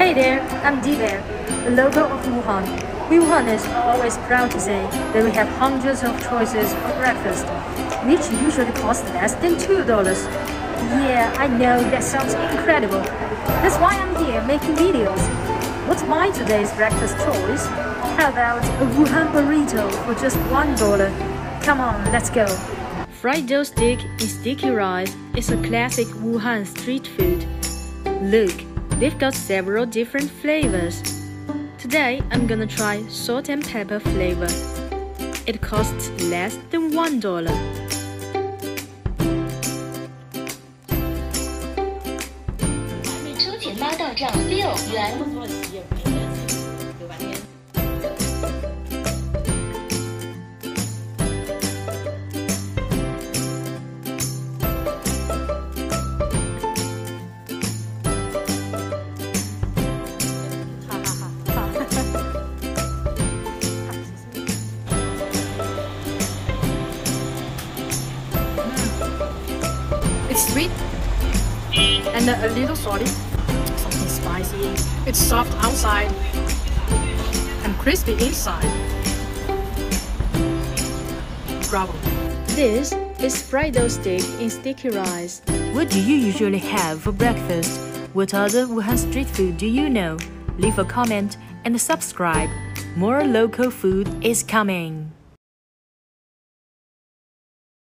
Hey there, I'm DBear, the logo of Wuhan. We Wuhaners are always proud to say that we have hundreds of choices for breakfast, which usually cost less than $2. Yeah, I know that sounds incredible. That's why I'm here making videos. What's my today's breakfast choice? How about a Wuhan burrito for just $1? Come on, let's go. Fried dough stick in sticky rice is a classic Wuhan street food. Look, they've got several different flavors. Today I'm gonna try salt and pepper flavor. It costs less than one dollar. It's sweet and a little salty, something spicy. It's soft outside and crispy inside. Bravo. This is fried dough stick in sticky rice. What do you usually have for breakfast? What other Wuhan street food do you know? Leave a comment and subscribe. More local food is coming.